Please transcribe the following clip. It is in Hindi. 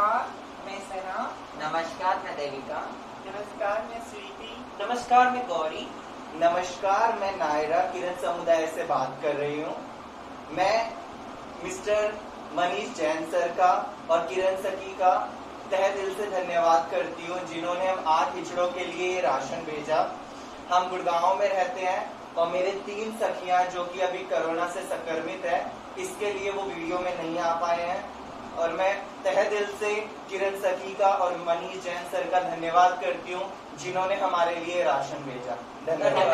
नमस्कार मैं सना। नमस्कार मैं देविका। नमस्कार मैं स्वीटी। नमस्कार मैं गौरी। नमस्कार मैं नायरा किरण समुदाय से बात कर रही हूँ। मैं मिस्टर मनीष जैन सर का और किरण सखी का तह दिल से धन्यवाद करती हूँ जिन्होंने हम आठ हिजड़ों के लिए ये राशन भेजा। हम गुड़गांव में रहते हैं और मेरे तीन सखियाँ जो कि अभी कोरोना से संक्रमित है इसके लिए वो वीडियो में नहीं आ पाए हैं। और मैं तह दिल से किरण सखी का और मनीष जैन सर का धन्यवाद करती हूँ, जिन्होंने हमारे लिए राशन भेजा। धन्यवाद।